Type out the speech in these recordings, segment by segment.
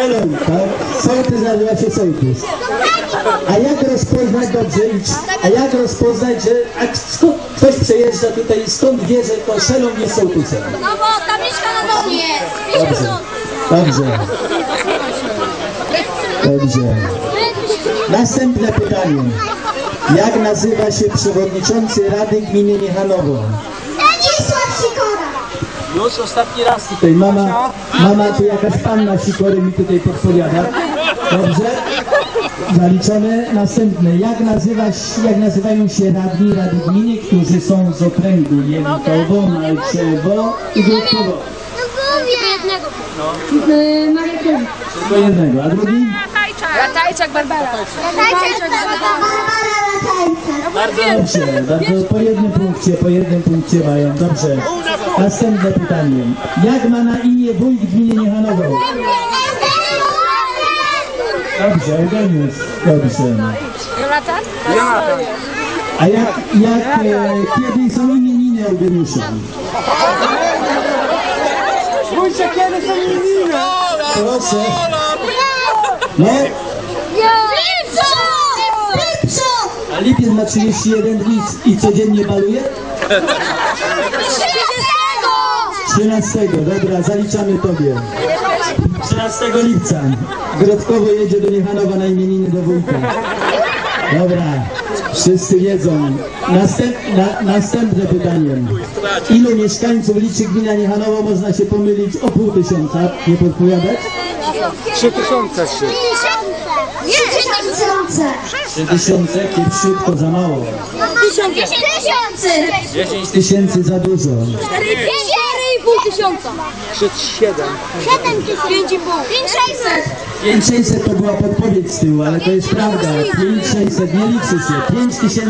Szelon, tak? Sołtys nazywa się sołtys. A jak rozpoznać dobrze, a jak rozpoznać, że a skąd, ktoś przejeżdża tutaj i skąd wie, że to Szelon jest sołtysem? No bo tabliczka na dole jest. Dobrze. Dobrze. Dobrze. Następne pytanie. Jak nazywa się przewodniczący Rady Gminy Niechanowo? Stanisław Sikora. Już ostatni raz. Tutaj mama, mama tu jakaś panna Sikory mi tutaj podpowiada. Dobrze? Zaliczone. Następne. Jak, nazywa, się- jak nazywają się radni Gminy, którzy są z okręgu Jelitowo, Malczewo i Grudkowo? jednego. Tylko jednego. A drugi? Ratajczak Barbara. Dobrze, bardzo po jednym punkcie, po jednym punkcie mają. Dobrze. Następne pytanie. Jak ma na imię wójt gminy Niechanowo? Dobrze, Eugeniusz. Dobrze. Jonatan? A jak, jak e, kiedy są imieniny Eugeniusza? Wójcie, kiedy są imieniny? Proszę. No, a lipiec ma 31 dni i codziennie baluje? 13, dobra, zaliczamy tobie. 13 lipca. Grodkowo jedzie do Niechanowa na imieniny do wujka. Dobra, wszyscy wiedzą. Następ, na, następne pytanie. Ilu mieszkańców liczy gmina Niechanowo? Można się pomylić o pół tysiąca. Nie podpowiadać? Trzy tysiące się. Trzy tysiące, kieprzut to za mało. Tysiące! 10 tysięcy za dużo. Cztery i pół tysiąca. Trzy, siedem. Siedem tysięcy. Pięć i pół. Pięć sześćset. 5600 to była podpowiedź z tyłu, ale to jest prawda. 5600 nie liczy się. 5600.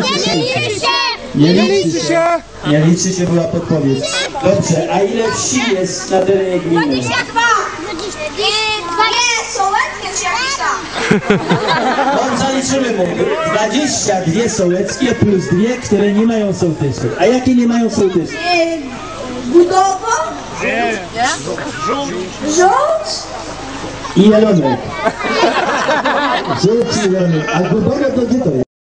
Nie liczy się. Nie liczy się była podpowiedź. Dobrze, a ile wsi jest na terenie gminy? Dwadzieścia dwa. Dwa nie, sołeckie zaliczymy mu. 22 sołeckie plus dwie, które nie mają sołtysów. A jakie nie mają sołtysów? Budowa? Żółć? I jelonek. Żółć i jelonek. A Głogowo to gdzie to jest?